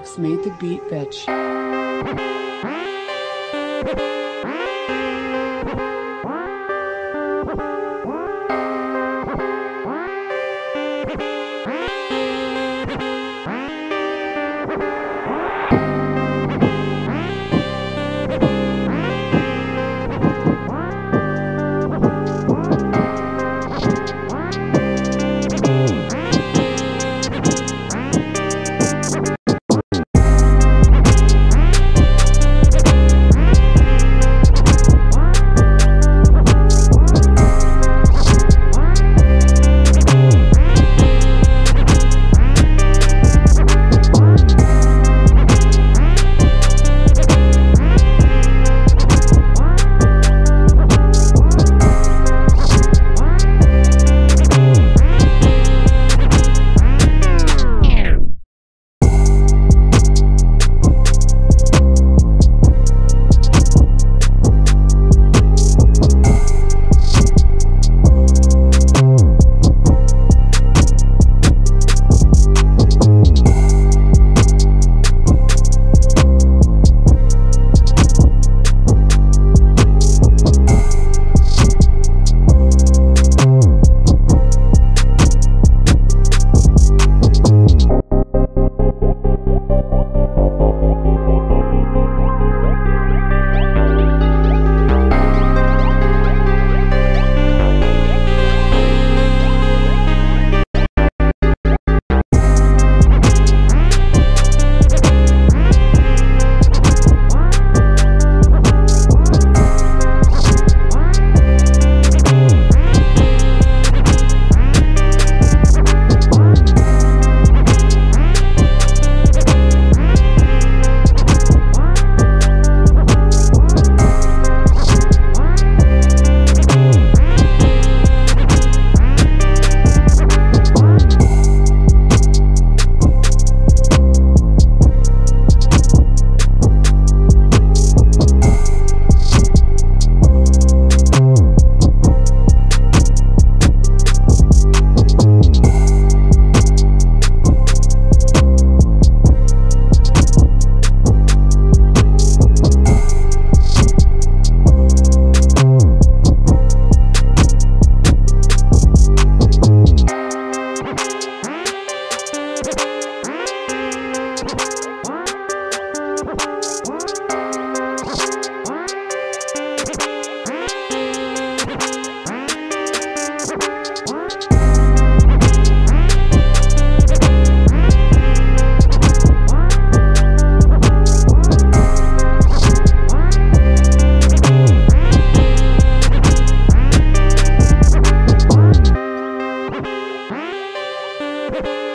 Fox made the beat, bitch. Bye.